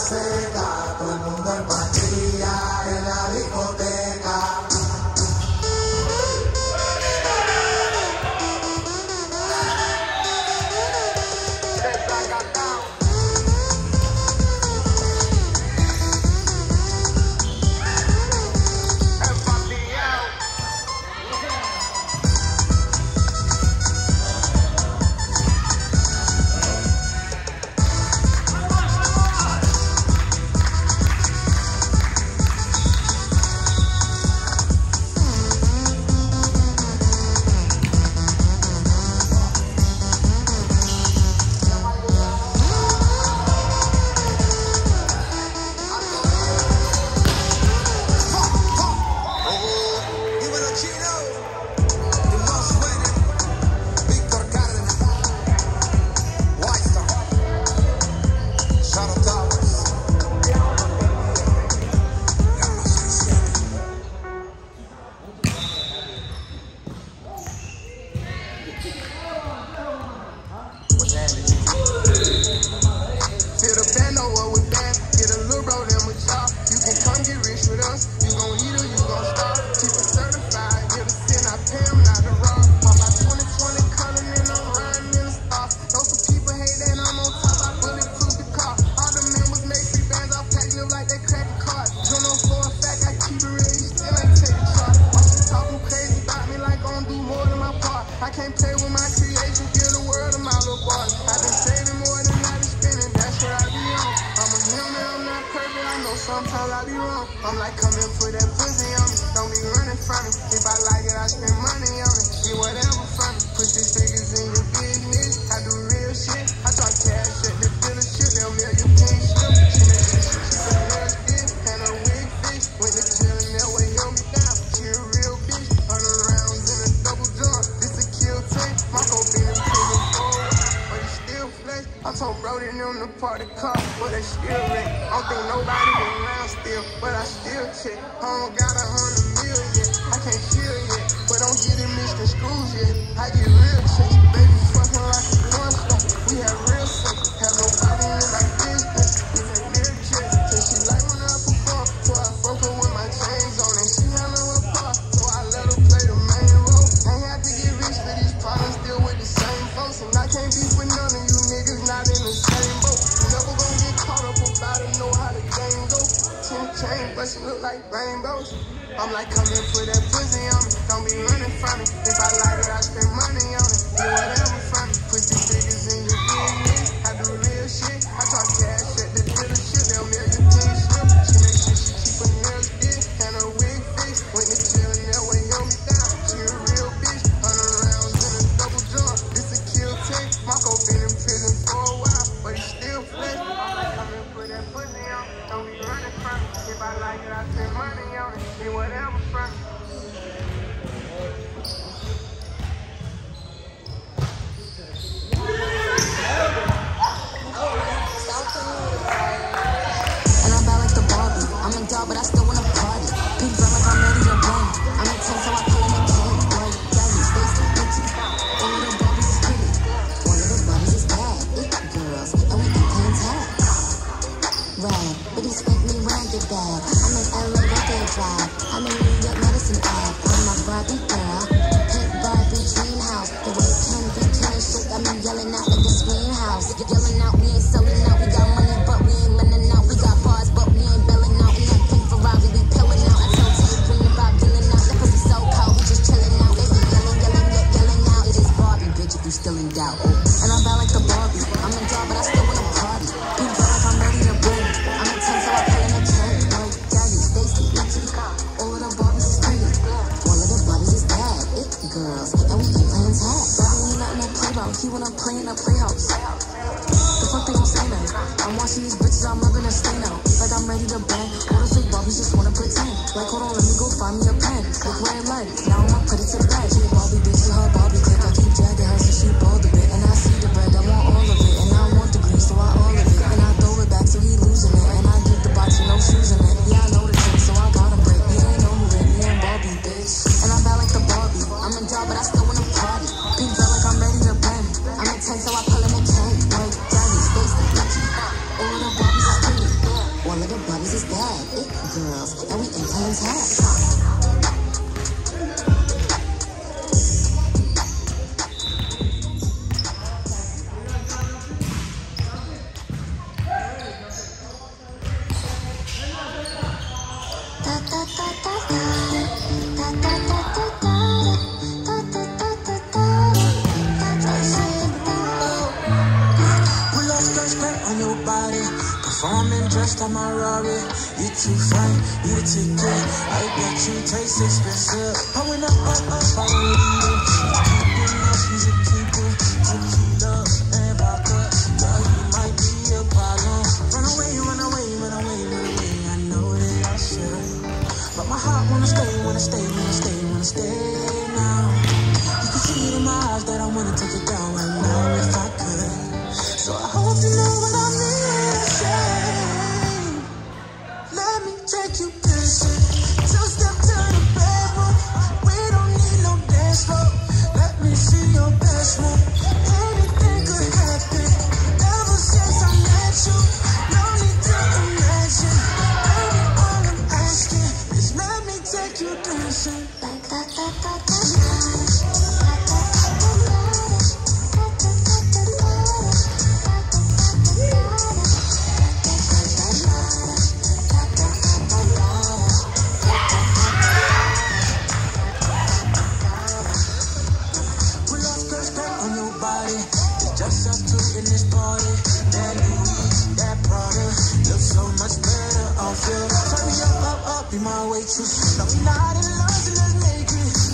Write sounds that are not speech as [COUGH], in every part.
say Oh, got a hundred. Like, hold on, let me go find me a up, up, up, it. Keeping up, and you might be a problem. Run away, run away, run away, run away. I know that I should. But my heart wanna stay, wanna stay, wanna stay, wanna stay It's just us two in this party. That Louis, that Prada, looks so much better off you. Turn me up, up, up, be my waitress. No, we not in love, so let's make it.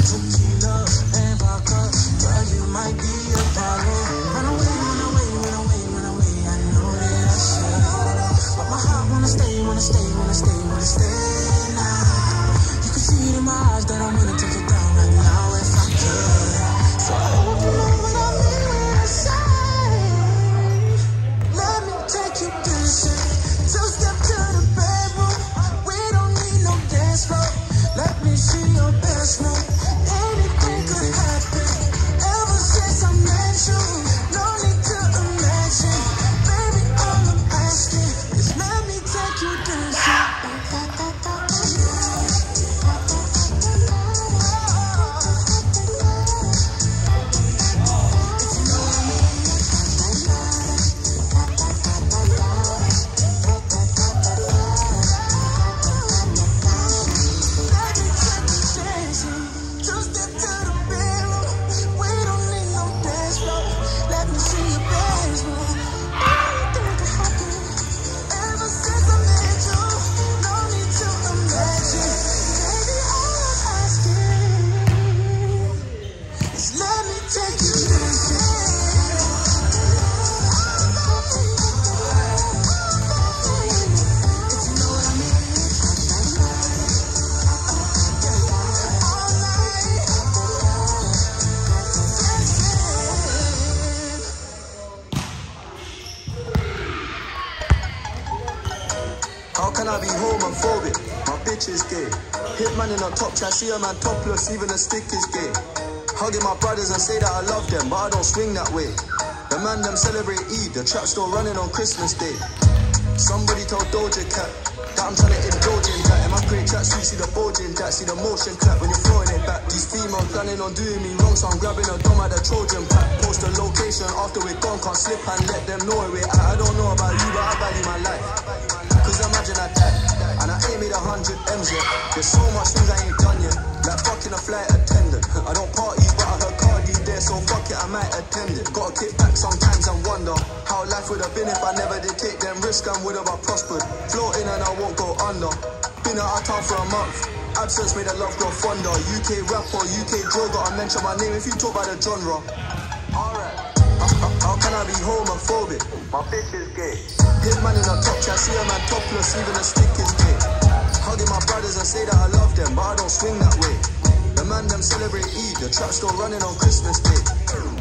Try, see a man topless, even a stick is gay. Hugging my brothers and say that I love them, but I don't swing that way. The man them celebrate Eid, the trap still running on Christmas Day. Somebody told Doja Cat that I'm trying to indulge in that. In my great suit, see the bulging that, see the motion clap when you're throwing it back. These females planning on doing me wrong, so I'm grabbing a dome at the Trojan pack. Post the location after we're gone, can't slip and let them know we're at. I don't know about you, but I value my life. Cause imagine I die, a hundred M's yet. There's so much things I ain't done yet, like fucking a flight attendant. I don't party, but I heard Cardi there, so fuck it, I might attend it. Gotta kick back sometimes and wonder how life would have been if I never did take them risks and would have I prospered. Floating and I won't go under. Been out of town for a month. Absence made the love grow fonder. UK rapper, UK drill, gotta mention my name if you talk about the genre. Alright. How, can I be homophobic? My bitch is gay. Hitman in a top try, see a man topless, even a stick is gay. My brothers and say that I love them, but I don't swing that way. The man them celebrate Eid, the trap still running on Christmas Day.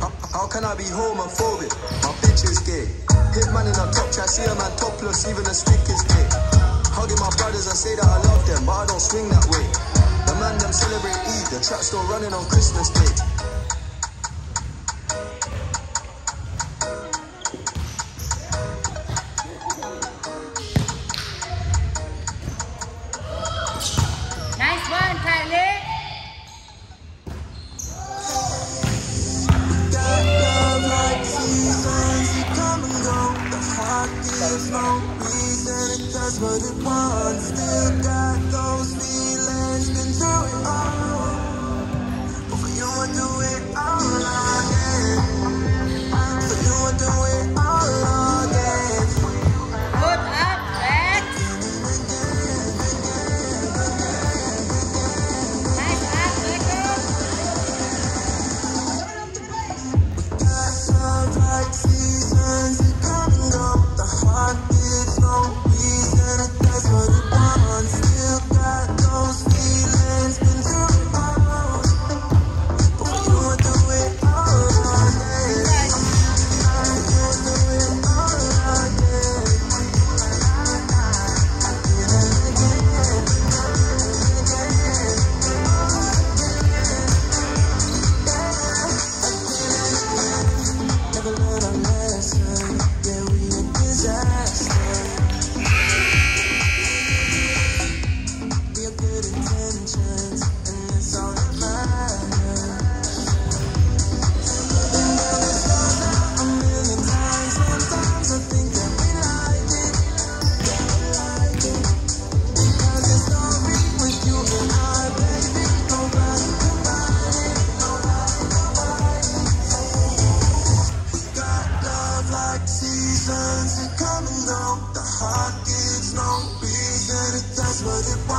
How, how can I be homophobic? My bitch is gay. Hit Hitman in a top try, see a man topless, even a stick is gay. Hugging my brothers and say that I love them, but I don't swing that way. The man them celebrate Eid, the trap still running on Christmas Day. but it wants to die. last time friends are coming home. The heart gives no peace, and it does what it wants.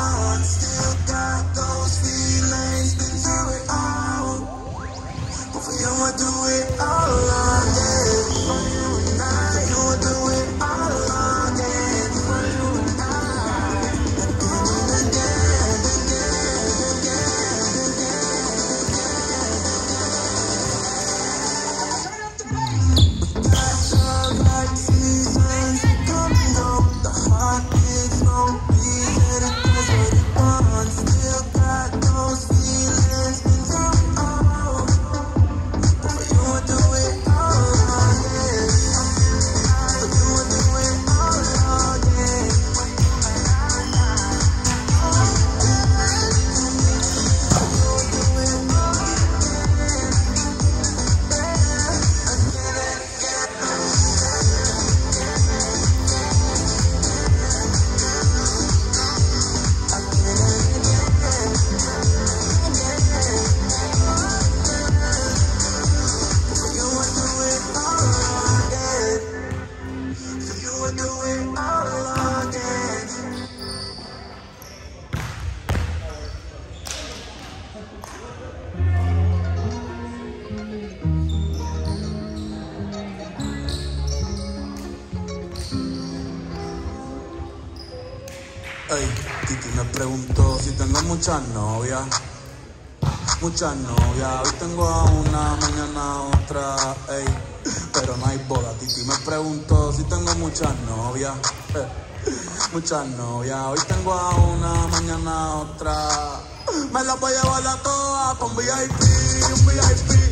Ay, Titi me preguntó si tengo muchas novias. Muchas novias, hoy tengo a una, mañana otra, ey, pero no hay boda. Titi me preguntó si tengo muchas novias. [LAUGHS] Eh, muchas novias, hoy tengo a una, mañana otra. Me la voy a llevar a todas con VIP, un VIP.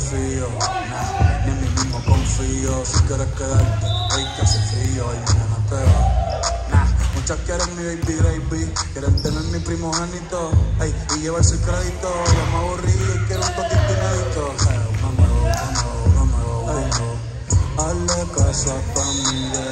Confío, nah, ni en mí mismo confío. Si quieres quedarte, hoy que hace frío y mañana te vas. Nah, muchas quieren mi baby gravy, quieren tener mi primogénito, ey, y llevarse el crédito. Yo me aburrí y quiero un poquito inédito. Eh, uno nuevo, uno nuevo, uno nuevo, uno nuevo. Hazle caso a tu amiga